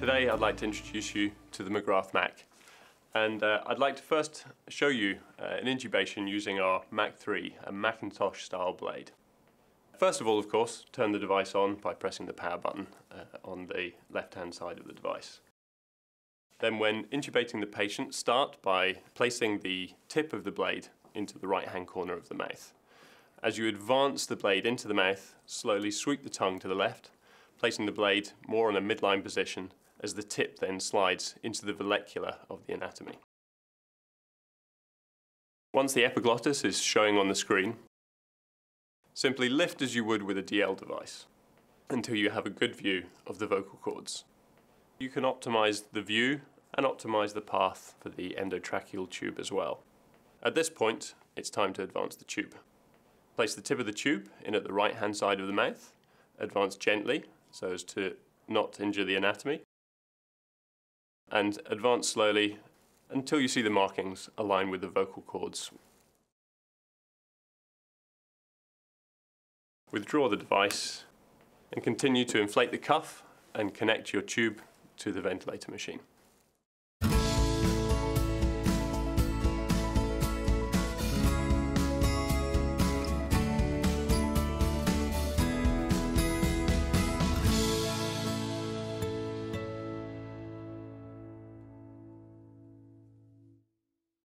Today I'd like to introduce you to the McGrath Mac. And uh, I'd like to first show you uh, an intubation using our Mac 3, a Macintosh style blade. First of all, of course, turn the device on by pressing the power button uh, on the left hand side of the device. Then when intubating the patient, start by placing the tip of the blade into the right hand corner of the mouth. As you advance the blade into the mouth, slowly sweep the tongue to the left, placing the blade more in a midline position as the tip then slides into the vallecula of the anatomy. Once the epiglottis is showing on the screen, simply lift as you would with a DL device until you have a good view of the vocal cords. You can optimize the view and optimize the path for the endotracheal tube as well. At this point, it's time to advance the tube. Place the tip of the tube in at the right hand side of the mouth, advance gently so as to not injure the anatomy, and advance slowly until you see the markings align with the vocal cords. Withdraw the device and continue to inflate the cuff and connect your tube to the ventilator machine.